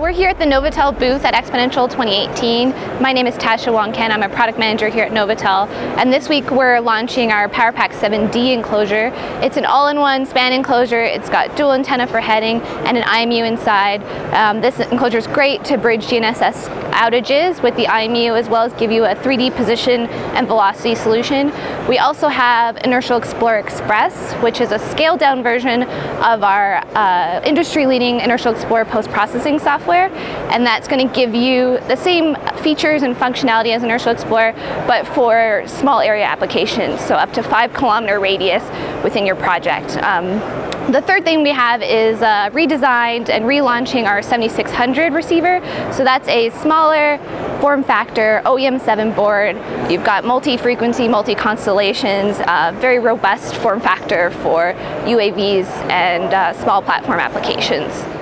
we're here at the NovAtel booth at Xponential 2018. My name is Tasha Wong Ken. I'm a product manager here at NovAtel. And this week we're launching our PwrPak 7D enclosure. It's an all-in-one span enclosure. It's got dual antenna for heading and an IMU inside. Um, this enclosure is great to bridge GNSS outages with the IMU as well as give you a 3D position and velocity solution. We also have Inertial Explorer Xpress, which is a scaled down version of our uh, industry leading Inertial Explorer post-processing software. And that's going to give you the same features and functionality as Inertial Explorer, but for small area applications, so up to five kilometer radius within your project. Um, the third thing we have is uh, redesigned and relaunching our 7600 receiver. So that's a smaller form factor OEM 7 board. You've got multi-frequency, multi-constellations, uh, very robust form factor for UAVs and uh, small platform applications.